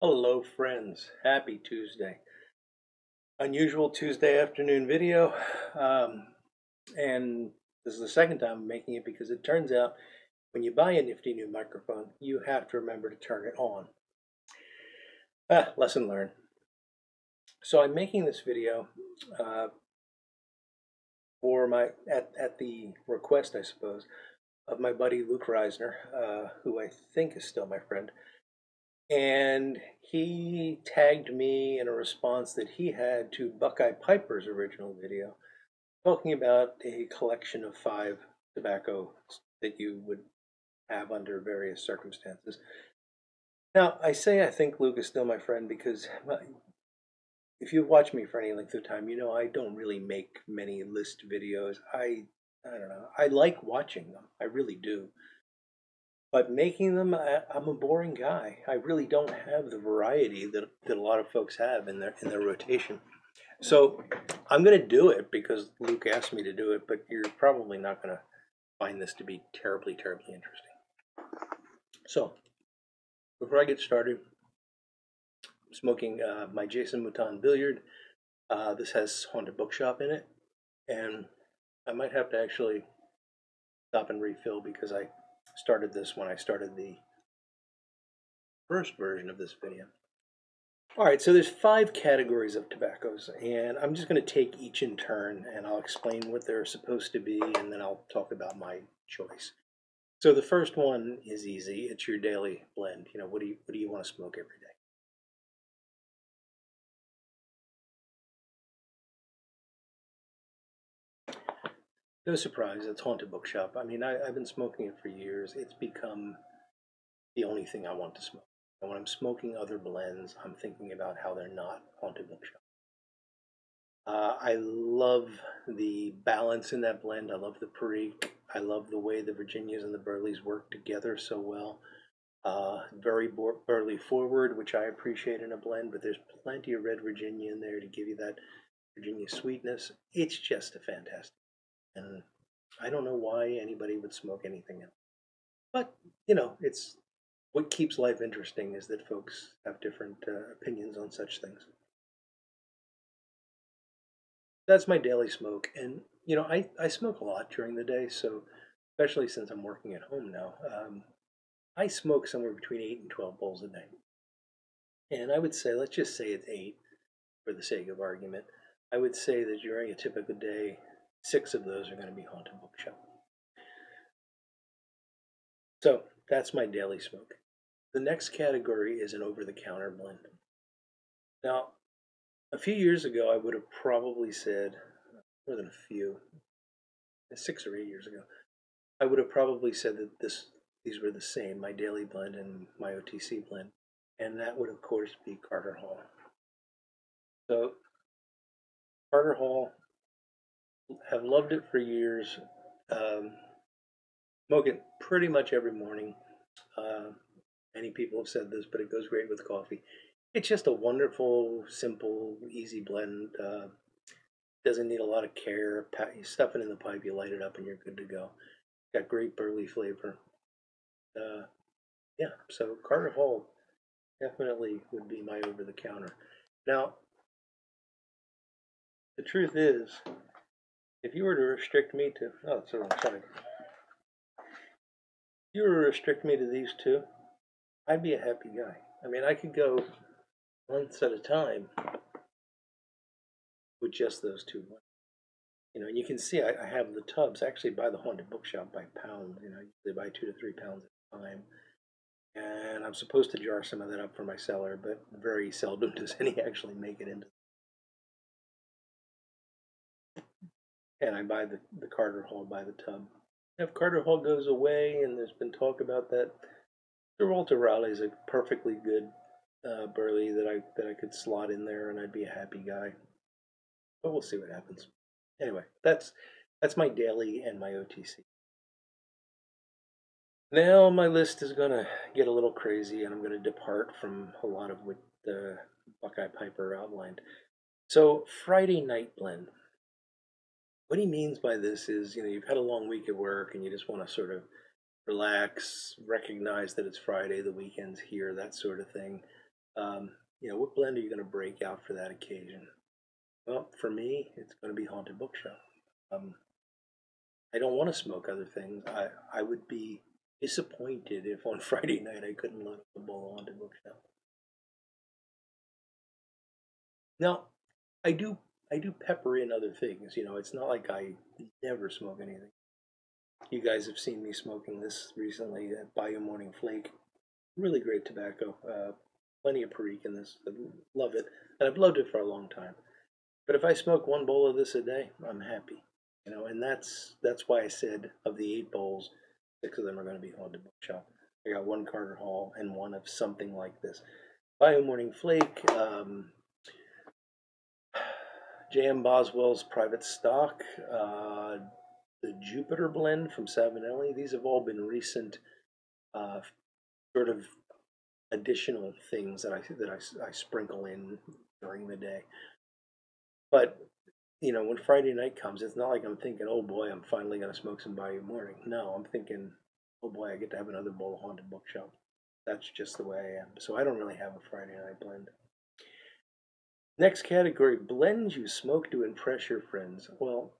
Hello friends, happy Tuesday. Unusual Tuesday afternoon video, um, and this is the second time I'm making it because it turns out when you buy a nifty new microphone, you have to remember to turn it on. Ah, lesson learned. So I'm making this video uh, for my, at, at the request I suppose, of my buddy Luke Risner, uh, who I think is still my friend and he tagged me in a response that he had to Buckeye Piper's original video, talking about a collection of five tobacco that you would have under various circumstances. Now, I say I think Luke is still my friend because if you've watched me for any length of time, you know I don't really make many list videos. I I don't know. I like watching them. I really do. But making them, I'm a boring guy. I really don't have the variety that, that a lot of folks have in their in their rotation. So I'm going to do it because Luke asked me to do it, but you're probably not going to find this to be terribly, terribly interesting. So before I get started, I'm smoking uh, my Jason Mouton Billiard. Uh, this has Haunted Bookshop in it, and I might have to actually stop and refill because I started this when I started the first version of this video. All right, so there's five categories of tobaccos, and I'm just going to take each in turn, and I'll explain what they're supposed to be, and then I'll talk about my choice. So the first one is easy. It's your daily blend. You know, what do you what do you want to smoke every day? No surprise, it's Haunted Bookshop. I mean, I, have been smoking it for years. It's become the only thing I want to smoke. And when I'm smoking other blends, I'm thinking about how they're not Haunted Bookshop. Uh, I love the balance in that blend. I love the Perique. I love the way the Virginias and the Burleys work together so well. Uh, very burley forward, which I appreciate in a blend, but there's plenty of red Virginia in there to give you that Virginia sweetness. It's just a fantastic and I don't know why anybody would smoke anything else. But, you know, it's what keeps life interesting is that folks have different uh, opinions on such things. That's my daily smoke. And, you know, I, I smoke a lot during the day, so especially since I'm working at home now, um, I smoke somewhere between 8 and 12 bowls a day. And I would say, let's just say it's 8 for the sake of argument. I would say that during a typical day, Six of those are going to be Haunted Bookshop. So that's my daily smoke. The next category is an over the counter blend. Now, a few years ago, I would have probably said, more than a few, six or eight years ago, I would have probably said that this these were the same, my daily blend and my OTC blend. And that would, of course, be Carter Hall. So, Carter Hall have loved it for years. Um, smoke it pretty much every morning. Uh, many people have said this, but it goes great with coffee. It's just a wonderful, simple, easy blend. Uh, doesn't need a lot of care. You stuff it in the pipe, you light it up, and you're good to go. Got great burley flavor. Uh, yeah, so Carter Hall definitely would be my over the counter. Now, the truth is, if you were to restrict me to, oh, it's the wrong side. If you were to restrict me to these two, I'd be a happy guy. I mean, I could go months at a time with just those two. You know, and you can see I, I have the tubs. Actually buy the Haunted Bookshop by pound. You know, they buy two to three pounds at a time. And I'm supposed to jar some of that up for my cellar, but very seldom does any actually make it into and I buy the, the Carter Hall by the tub. If Carter Hall goes away, and there's been talk about that, Sir Walter Raleigh is a perfectly good uh, Burley that I that I could slot in there, and I'd be a happy guy. But we'll see what happens. Anyway, that's that's my daily and my OTC. Now my list is going to get a little crazy, and I'm going to depart from a lot of what the Buckeye Piper outlined. So Friday night blend what he means by this is, you know, you've had a long week at work and you just want to sort of relax, recognize that it's Friday, the weekend's here, that sort of thing. Um, you know, what blend are you going to break out for that occasion? Well, for me, it's going to be Haunted Bookshelf. Um, I don't want to smoke other things. I, I would be disappointed if on Friday night I couldn't load up a bowl Haunted Bookshelf. Now, I do I do pepper in other things. You know, it's not like I never smoke anything. You guys have seen me smoking this recently, uh, Bayou Morning Flake. Really great tobacco. Uh, plenty of Perique in this. I love it. And I've loved it for a long time. But if I smoke one bowl of this a day, I'm happy. You know, and that's that's why I said of the eight bowls, six of them are going to be haunted bookshelf. I got one Carter Hall and one of something like this. Bayou Morning Flake, um, J.M. Boswell's Private Stock, uh, the Jupiter blend from Savinelli. These have all been recent uh, sort of additional things that I that I, I sprinkle in during the day. But you know, when Friday night comes, it's not like I'm thinking, oh boy, I'm finally going to smoke some Bayou Morning. No, I'm thinking, oh boy, I get to have another bowl of Haunted Bookshelf. That's just the way I am. So I don't really have a Friday night blend. Next category blends you smoke to impress your friends. Well,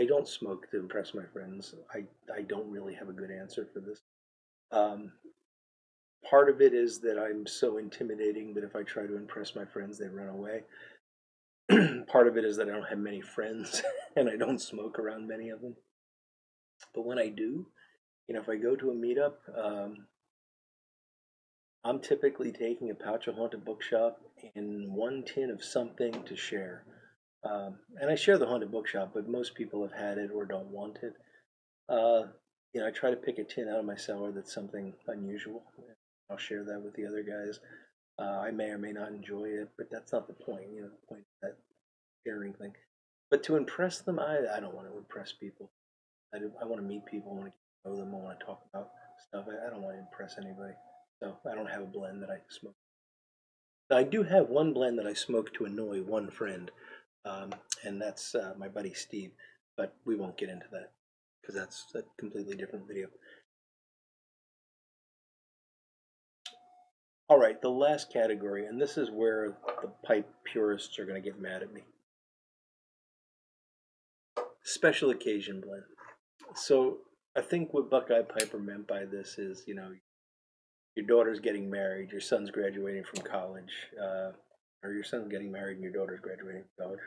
I don't smoke to impress my friends. I, I don't really have a good answer for this. Um, part of it is that I'm so intimidating that if I try to impress my friends, they run away. part of it is that I don't have many friends and I don't smoke around many of them. But when I do, you know, if I go to a meetup, um, I'm typically taking a pouch of Haunted Bookshop and one tin of something to share. Um, and I share the Haunted Bookshop, but most people have had it or don't want it. Uh, you know, I try to pick a tin out of my cellar that's something unusual. I'll share that with the other guys. Uh, I may or may not enjoy it, but that's not the point. You know, the point of that sharing thing. But to impress them, I, I don't want to impress people. I, do, I want to meet people. I want to know them. I want to talk about stuff. I, I don't want to impress anybody. So I don't have a blend that I smoke. I do have one blend that I smoke to annoy one friend, um, and that's uh, my buddy Steve. But we won't get into that because that's a completely different video. All right, the last category, and this is where the pipe purists are going to get mad at me. Special occasion blend. So I think what Buckeye Piper meant by this is, you know, your daughter's getting married, your son's graduating from college, uh, or your son's getting married and your daughter's graduating from college.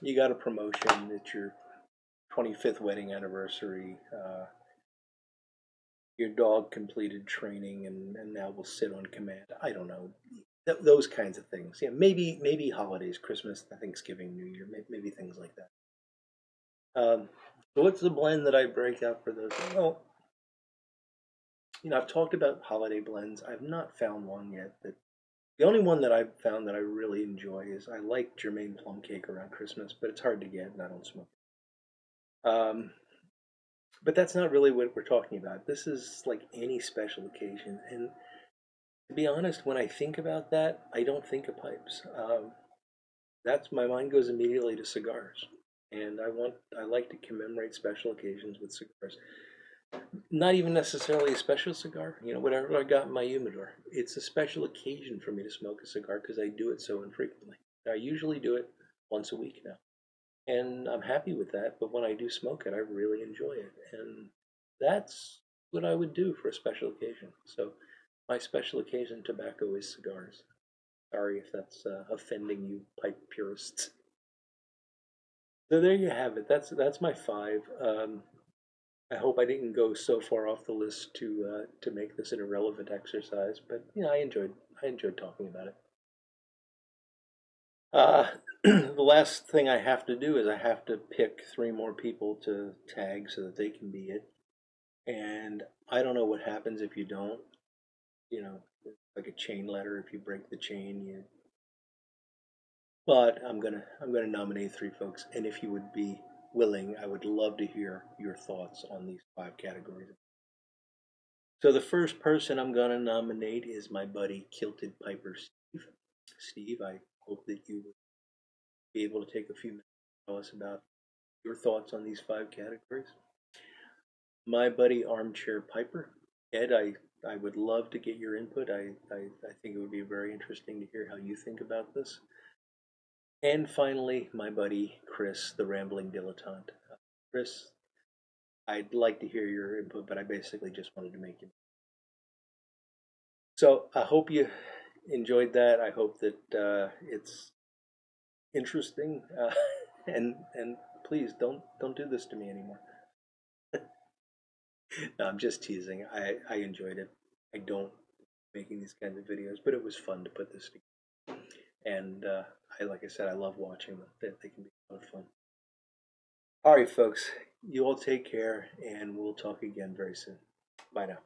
You got a promotion, it's your 25th wedding anniversary. Uh, your dog completed training and, and now will sit on command. I don't know. Th- those kinds of things. Yeah, maybe maybe holidays, Christmas, Thanksgiving, New Year, maybe, maybe things like that. Um, so what's the blend that I break out for those? Well, you know, I've talked about holiday blends. I've not found one yet that the only one that I've found that I really enjoy is I like Germain plum cake around Christmas, but it's hard to get and I don't smoke. Um, but that's not really what we're talking about. This is like any special occasion. And to be honest, when I think about that, I don't think of pipes. Um, that's my mind goes immediately to cigars. And I want I like to commemorate special occasions with cigars not even necessarily a special cigar. You know, whatever I got in my humidor. It's a special occasion for me to smoke a cigar because I do it so infrequently. I usually do it once a week now. And I'm happy with that, but when I do smoke it, I really enjoy it. And that's what I would do for a special occasion. So my special occasion tobacco is cigars. Sorry if that's uh, offending you pipe purists. So there you have it. That's that's my five. Um, I hope I didn't go so far off the list to uh, to make this an irrelevant exercise, but you know, I enjoyed I enjoyed talking about it. Uh, the last thing I have to do is I have to pick three more people to tag so that they can be it, and I don't know what happens if you don't. You know, like a chain letter. If you break the chain, you. But I'm gonna I'm gonna nominate three folks, and if you would be willing, I would love to hear your thoughts on these five categories. So the first person I'm going to nominate is my buddy Kilted Piper Steve. Steve, I hope that you will be able to take a few minutes to tell us about your thoughts on these five categories. My buddy Armchair Piper. Ed, I I would love to get your input. I, I, I think it would be very interesting to hear how you think about this. And finally, my buddy Chris, the rambling dilettante. Chris, I'd like to hear your input, but I basically just wanted to make you. So I hope you enjoyed that. I hope that uh, it's interesting, uh, and and please don't don't do this to me anymore. no, I'm just teasing. I I enjoyed it. I don't making these kinds of videos, but it was fun to put this together. And uh, I like I said, I love watching them. They, they can be a lot of fun. All right, folks. You all take care, and we'll talk again very soon. Bye now.